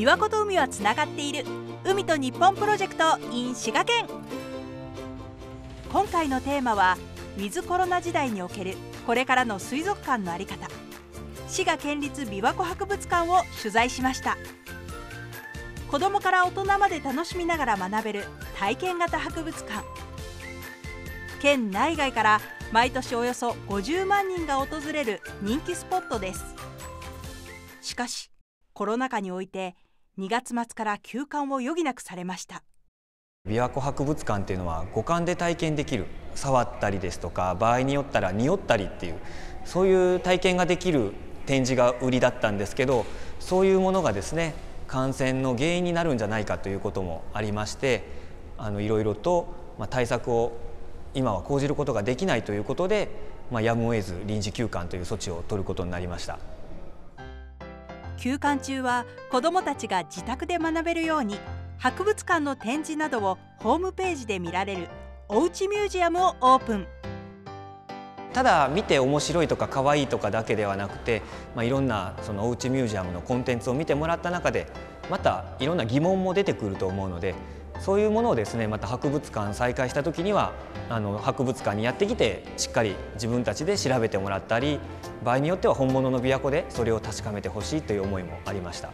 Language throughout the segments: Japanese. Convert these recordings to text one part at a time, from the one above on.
琵琶湖と海はつながっている。海と日本プロジェクト in 滋賀県。今回のテーマはウィズコロナ時代におけるこれからの水族館の在り方。滋賀県立琵琶湖博物館を取材しました。子どもから大人まで楽しみながら学べる体験型博物館。県内外から毎年およそ50万人が訪れる人気スポットです。しかしコロナ禍において2月末から休館を余儀なくされました。琵琶湖博物館っていうのは五感で体験できる触ったりですとか場合によったら匂ったりっていうそういう体験ができる展示が売りだったんですけどそういうものがですね感染の原因になるんじゃないかということもありましてあのいろいろと対策を今は講じることができないということで、まあ、やむを得ず臨時休館という措置を取ることになりました。休館中は子どもたちが自宅で学べるように博物館の展示などをホームページで見られるおうちミュージアムをオープン。ただ見て面白いとか可愛いとかだけではなくて、まあ、いろんなそのおうちミュージアムのコンテンツを見てもらった中でまたいろんな疑問も出てくると思うのでそういうものをですねまた博物館再開した時にはあの博物館にやってきてしっかり自分たちで調べてもらったり場合によっては本物の琵琶湖でそれを確かめてほしいという思いもありました。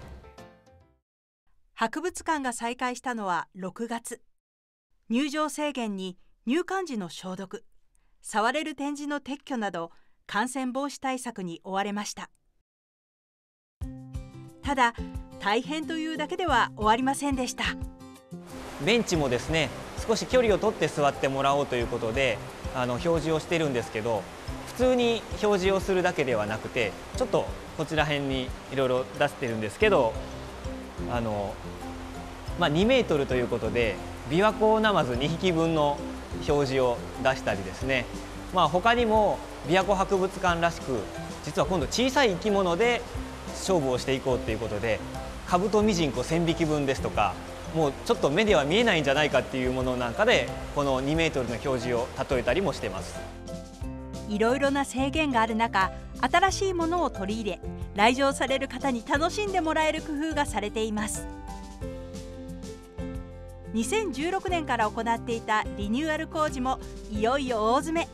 博物館が再開したのは6月。入場制限に入館時の消毒触れる展示の撤去など感染防止対策に追われました。ただ大変というだけでは終わりませんでした。ベンチもですね少し距離を取って座ってもらおうということであの表示をしてるんですけど普通に表示をするだけではなくてちょっとこちら辺にいろいろ出してるんですけどあの、まあ、2メートルということで琵琶湖ナマズ2匹分の表示を出したりですね、まあ、他にも琵琶湖博物館らしく実は今度小さい生き物で勝負をしていこうということでカブトミジンコ1000匹分ですとかもうちょっと目では見えないんじゃないかっていうものなんかでこの2メートルの表示を例えたりもしてます。いろいろな制限がある中新しいものを取り入れ来場される方に楽しんでもらえる工夫がされています。2016年から行っていたリニューアル工事もいよいよ大詰め。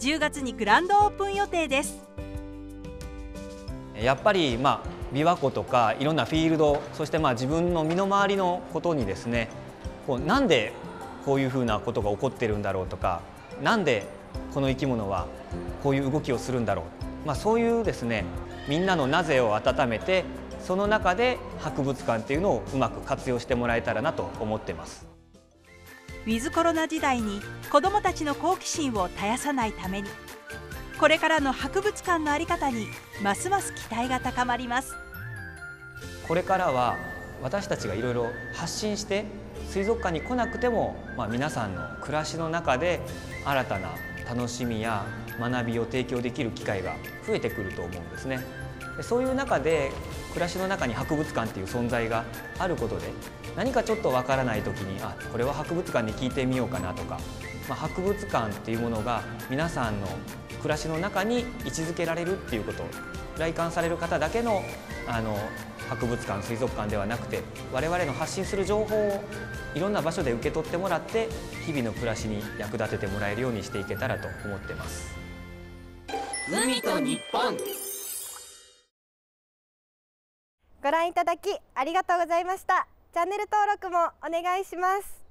10月にグランドオープン予定です。やっぱりまあ琵琶湖とかいろんなフィールドそしてまあ自分の身の回りのことにですねこうなんでこういうふうなことが起こってるんだろうとかなんでこの生き物はこういう動きをするんだろう、まあ、そういうですねみんなのなぜを温めてその中で博物館っていうのをうまく活用してもらえたらなと思ってます。ウィズコロナ時代に子どもたちの好奇心を絶やさないためにこれからの博物館の在り方にますます期待が高まりますこれからは私たちがいろいろ発信して水族館に来なくても、まあ、皆さんの暮らしの中で新たな楽しみや学びを提供できる機会が増えてくると思うんですね。そういう中で暮らしの中に博物館っていう存在があることで何かちょっとわからない時にあこれは博物館に聞いてみようかなとか、まあ、博物館っていうものが皆さんの暮らしの中に位置づけられるっていうこと来館される方だけのあの博物館水族館ではなくて我々の発信する情報をいろんな場所で受け取ってもらって日々の暮らしに役立ててもらえるようにしていけたらと思ってます。海と日本。ご覧いただきありがとうございました。チャンネル登録もお願いします